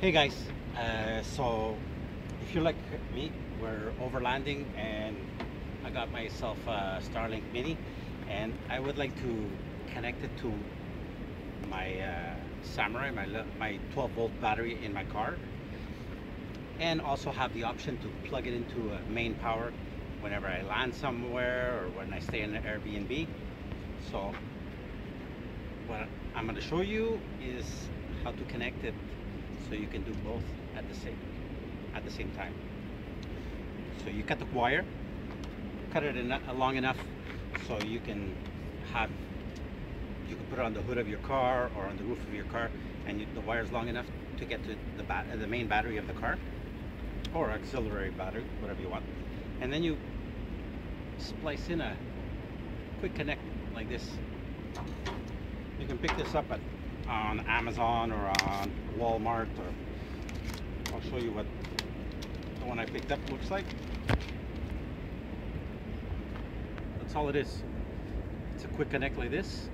Hey guys, uh, so if you're like me, we're overlanding and I got myself a Starlink Mini and I would like to connect it to my uh, Samurai, my, my 12 volt battery in my car and also have the option to plug it into a main power whenever I land somewhere or when I stay in an Airbnb. So what I'm going to show you is how to connect it so you can do both at the same at the same time. So you cut the wire, cut it long enough so you can have you can put it on the hood of your car or on the roof of your car, and you, the is long enough to get to the bat, the main battery of the car or auxiliary battery, whatever you want, and then you splice in a quick connect like this. You can pick this up at on Amazon or on Walmart or I'll show you what the one I picked up looks like. That's all it is. It's a quick connect like this.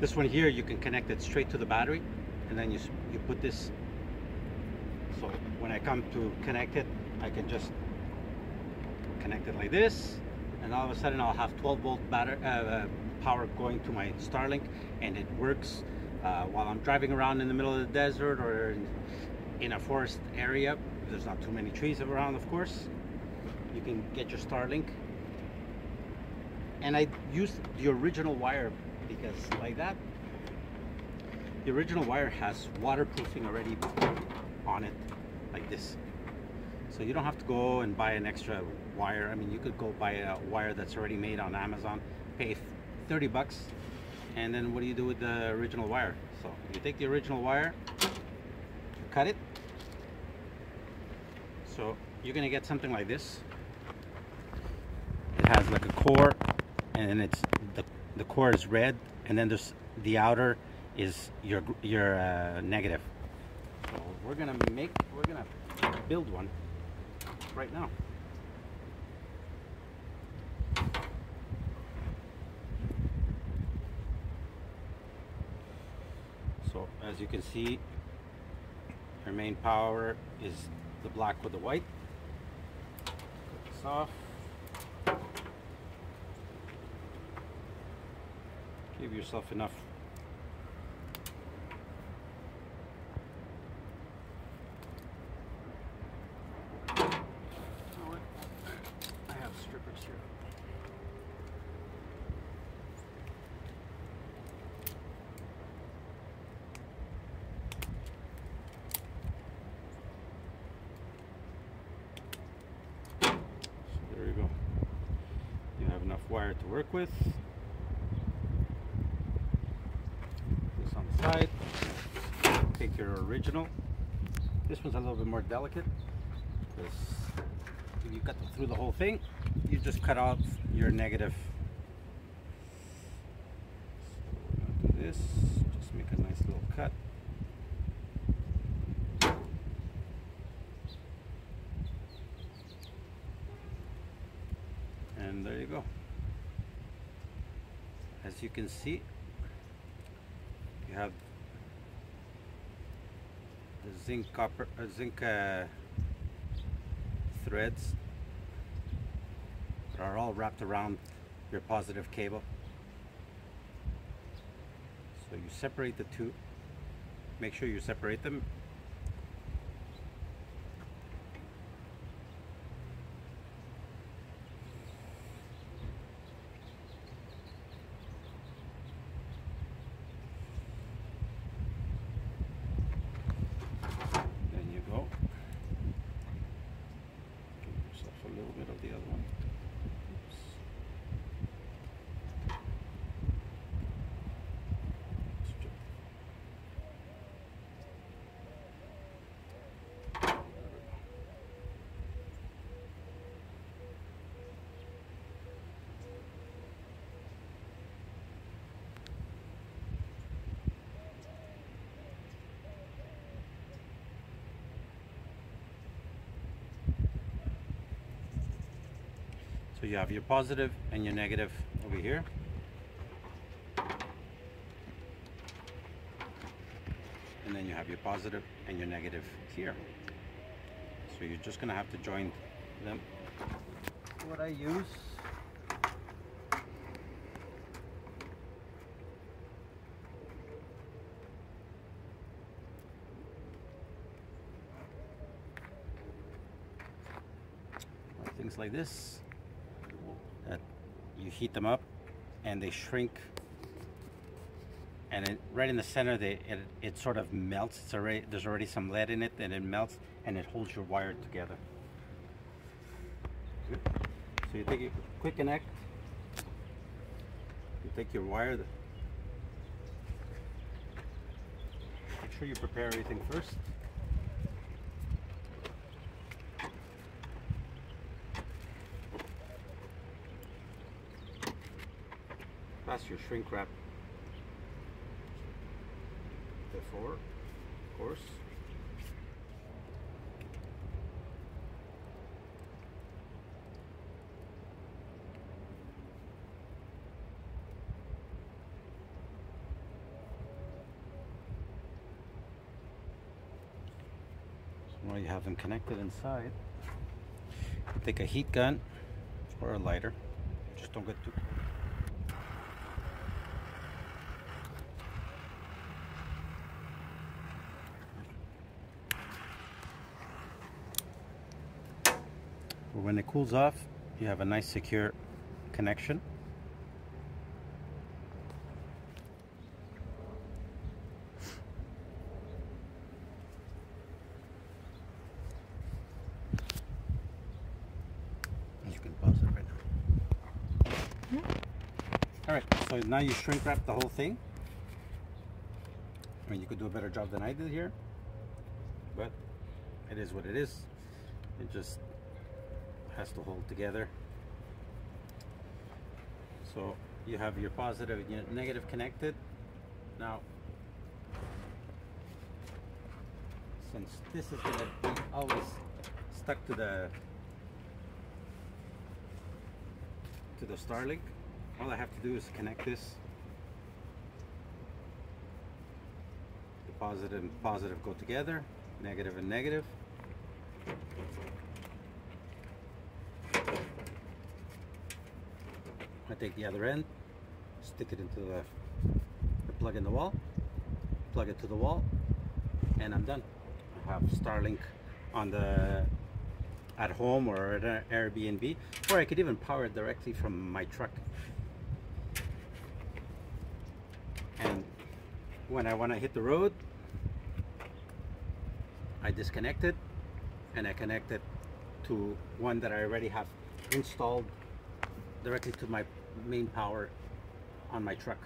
This one here you can connect it straight to the battery and then you, you put this so when I come to connect it I can just connect it like this and all of a sudden I'll have 12 volt batter, uh, uh, power going to my Starlink and it works uh, while I'm driving around in the middle of the desert or in, in a forest area. There's not too many trees around, of course. You can get your Starlink. And I used the original wire because like that, the original wire has waterproofing already on it, like this. So you don't have to go and buy an extra wire. I mean, you could go buy a wire that's already made on Amazon, pay 30 bucks, and then what do you do with the original wire? So you take the original wire, cut it. So you're gonna get something like this. It has like a core, and then it's the the core is red, and then there's the outer is your your uh, negative. So we're gonna make we're gonna build one right now. So as you can see, our main power is the black with the white. Cut this off. Give yourself enough You know what? I have strippers here. So there you go. You have wire to work with. This on the side. Take your original. This one's a little bit more delicate if you cut through the whole thing, you just cut off your negative. So do this. Just make a nice little cut. And there you go. As you can see, you have the zinc copper, uh, zinc uh, threads that are all wrapped around your positive cable. So you separate the two. Make sure you separate them. Then you go. Give yourself a little bit of the other one. Oops. Strip. There we go. So you have your positive and your negative over here. and then you have your positive and your negative here. So you're just gonna have to join them. What I use things like this heat them up and they shrink and it, right in the center they it, it sort of melts. It's already there's already some lead in it and it melts and it holds your wire together. So you take a quick connect. You take your wire make sure you prepare everything first your shrink wrap before, of course. Now you have them connected inside. Take a heat gun or a lighter. Just don't get too when it cools off you have a nice secure connection. You can pause it right now. Mm-hmm. All right so now you shrink wrap the whole thing. I mean you could do a better job than I did here but it is what it is. It just has to hold together. So you have your positive and your negative connected. Now since this is going to be always stuck to the to the Starlink all I have to do is connect this. The positive and positive go together negative and negative I take the other end, stick it into the, the plug in the wall, plug it to the wall, and I'm done. I have Starlink on the at home or at an Airbnb, or I could even power it directly from my truck. And when I want to hit the road, I disconnect it and I connect it to one that I already have installed directly to my main power on my truck.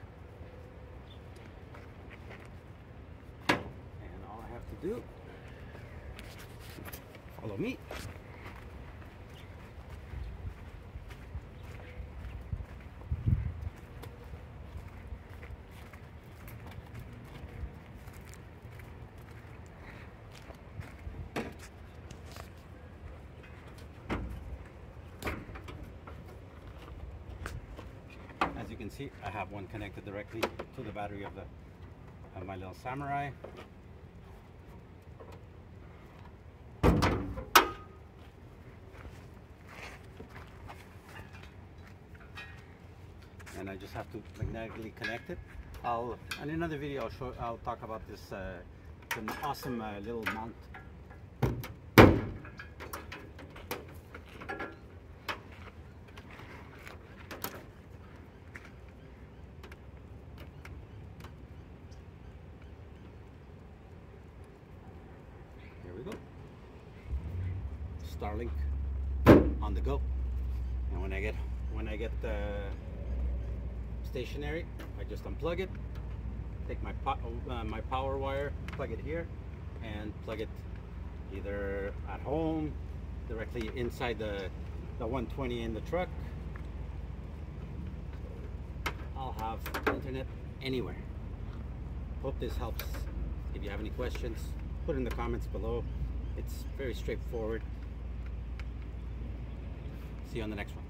And all I have to do, follow me. Can see, I have one connected directly to the battery of the of my little Samurai. And I just have to magnetically connect it. I'll in another video I'll show I'll talk about this uh, an awesome uh, little mount Starlink on the go. And when I get when I get uh, stationary, I just unplug it, take my uh, my power wire, plug it here, and plug it either at home, directly inside the the 120 in the truck. I'll have internet anywhere. Hope this helps. If you have any questions, put in the comments below. It's very straightforward. See you on the next one.